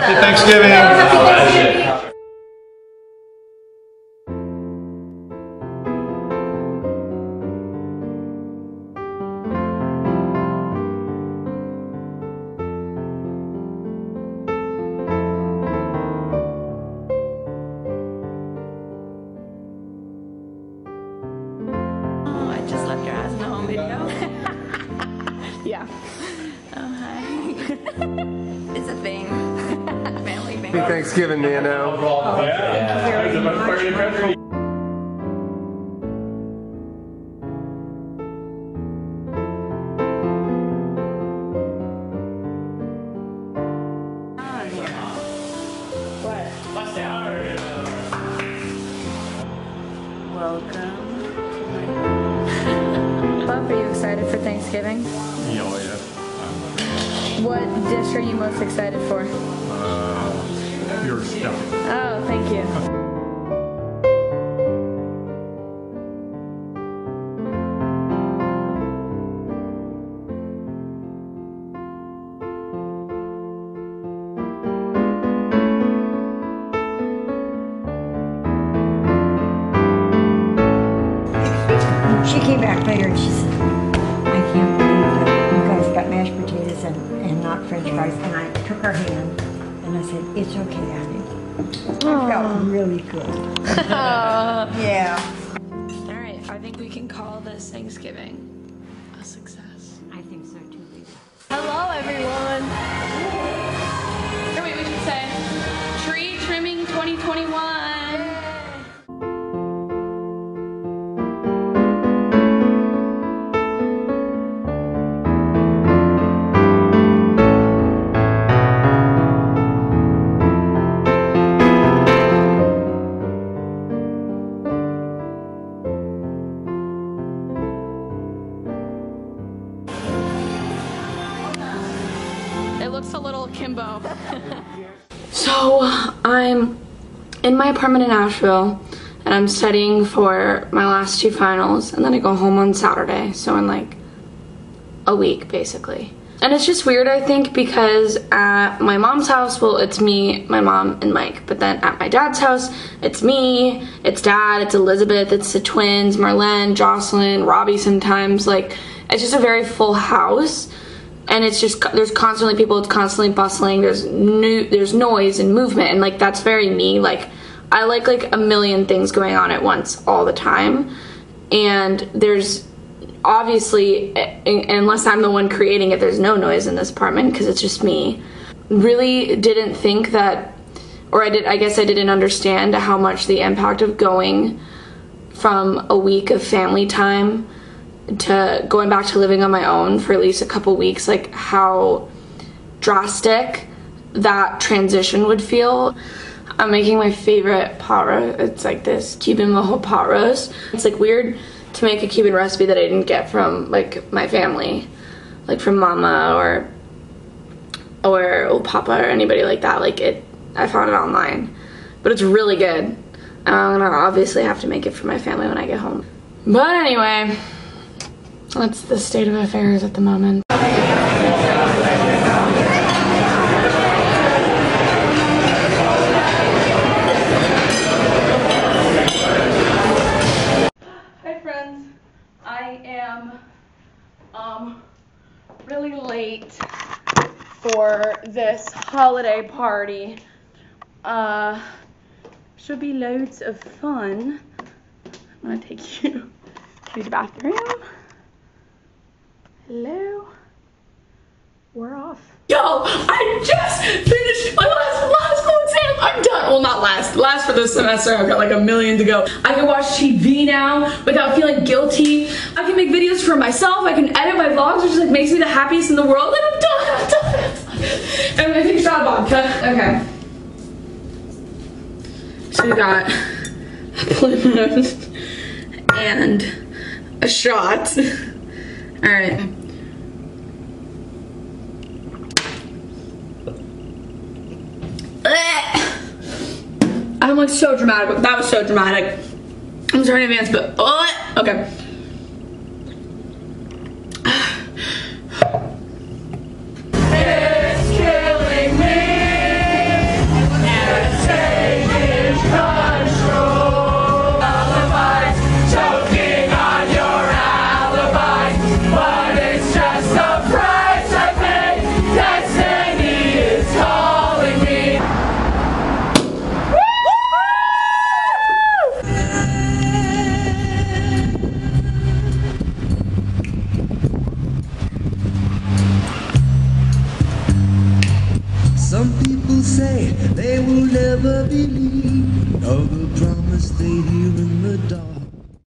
Happy Thanksgiving. Oh, I just left your ass in the home video. yeah. Oh, hi. Family thing. Happy Thanksgiving, Nano. Welcome. Pup, are you excited for Thanksgiving? Yeah, oh, yeah. What dish are you most excited for? Uh, your stuff. Oh, thank you. She came back later and she said, I can't believe that you guys got mashed potatoes and, and not french fries. And I took her hand and I said, it's okay, honey. I felt really good. yeah. All right, I think we can call this Thanksgiving a success. I think so too, baby. Hello, everyone. A little kimbo. so I'm in my apartment in Asheville and I'm studying for my last two finals and then I go home on Saturday. So in like a week basically. And it's just weird I think because at my mom's house, well it's me, my mom and Mike. But then at my dad's house, it's me, it's dad, it's Elizabeth, it's the twins, Marlene, Jocelyn, Robbie sometimes. Like it's just a very full house and it's just there's constantly people it's constantly bustling there's new there's noise and movement and like that's very me like i like like a million things going on at once all the time. And there's obviously unless i'm the one creating it there's no noise in this apartment because it's just me. Really didn't think that or i did i guess i didn't understand how much the impact of going from a week of family time to going back to living on my own for at least a couple weeks, like how drastic that transition would feel. I'm making my favorite pot roast. It's like this Cuban mojo pot roast. It's like weird to make a Cuban recipe that I didn't get from like my family, like from mama or or oh, papa or anybody like that. Like it, I found it online, but it's really good. I'm gonna obviously have to make it for my family when I get home. But anyway, that's the state of affairs at the moment. Hi friends, I am um really late for this holiday party. Uh should be loads of fun. I'm gonna take you to the bathroom. Hello. We're off. Yo, I just finished my last last school exam. I'm done. Well, not last. Last for this semester. I've got like a million to go. I can watch TV now without feeling guilty. I can make videos for myself. I can edit my vlogs, which like makes me the happiest in the world. And I'm done. I'm done. I'm I'm gonna take a shot of vodka. Okay. So we got a plymouth and a shot. All right. I'm like so dramatic. That was so dramatic. I'm sorry in advance, but uh, okay. They will never believe of the promise they hear in the dark.